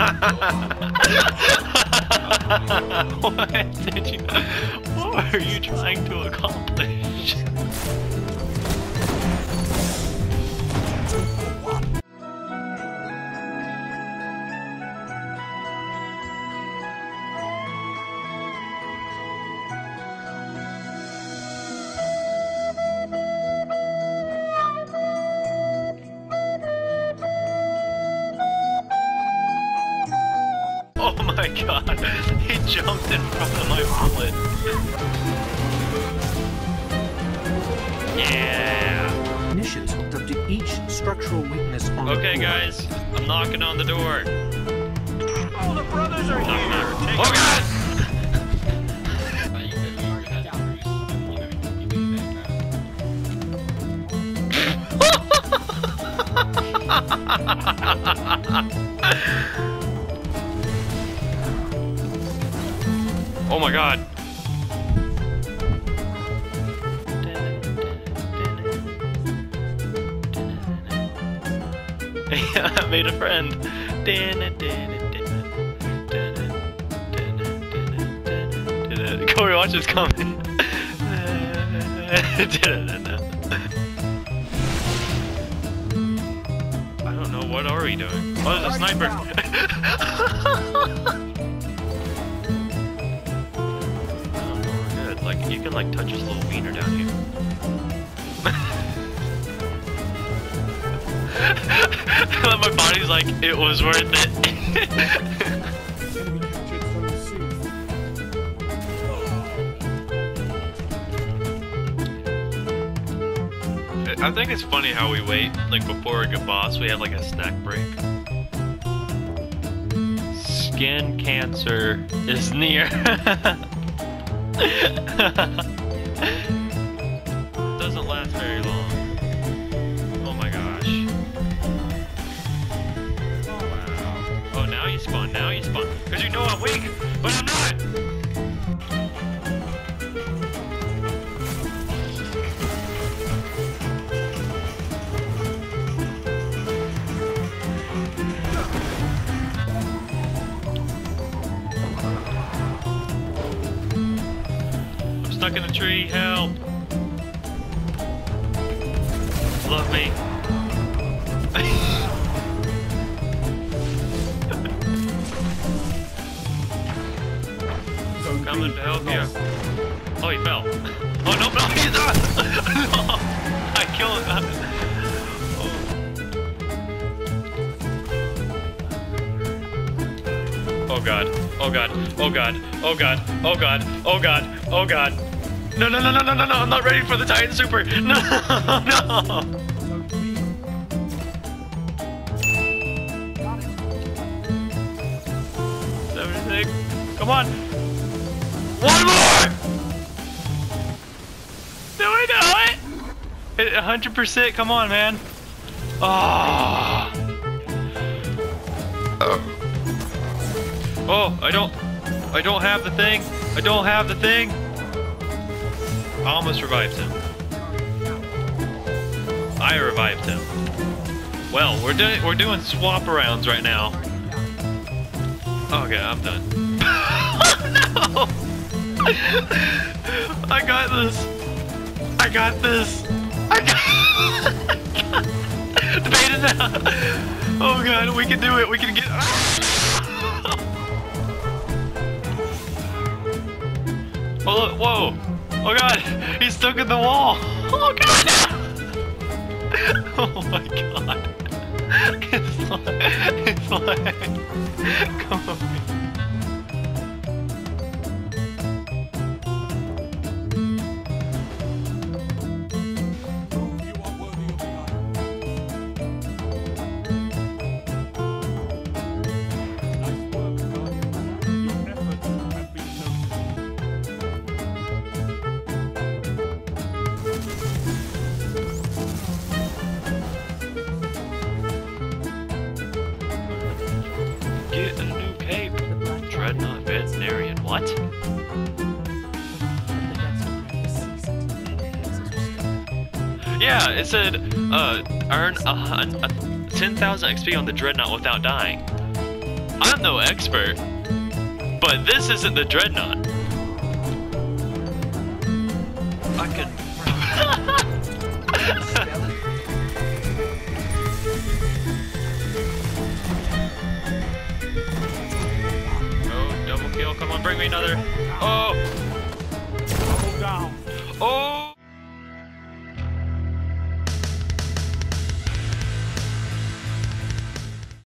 what did you? What are you trying to accomplish? Oh my god, he jumped in front of my bullet. Yeah. Technicians hooked up to each structural weakness on the Okay, guys, I'm knocking on the door. All the brothers are here. Oh god! Oh my god. I made a friend. Corey, watch this coming. I don't know, what are we doing? Oh, there's a sniper! You can like touch his little wiener down here. My body's like, it was worth it. I think it's funny how we wait, like before a good boss, we have like a snack break. Skin cancer is near. Doesn't last very long. Oh my gosh. Oh wow. Oh, now you spawn, now you spawn. Because you know I'm weak, but I'm not! Stuck in a tree, help! Love me. Coming to help you. Oh, he fell. Oh, no, no, he's not! no! I killed him. Oh god. Oh god. Oh god. Oh god. Oh god. Oh god. Oh god. No, no, no, no, no, no, no. I'm not ready for the Titan Super. No, no. Seventy-six. Come on. One more. Do we do it? 100%. Come on, man. Ah. Oh, I don't, I don't have the thing. I don't have the thing. Almost revived him. I revived him. Well, we're doing we're doing swap arounds right now. Okay, I'm done. no! I got this. I got this. I got. Debate it out. Oh god, we can do it. We can get. Oh, look, whoa! Oh god, he's stuck in the wall! Oh god! Oh my god! His leg, his leg. Come on. What? Yeah, it said uh, earn a, hun- a 10,000 XP on the Dreadnought without dying. I'm no expert, but this isn't the dreadnought. I can. bring me another. Oh. Double down. Oh.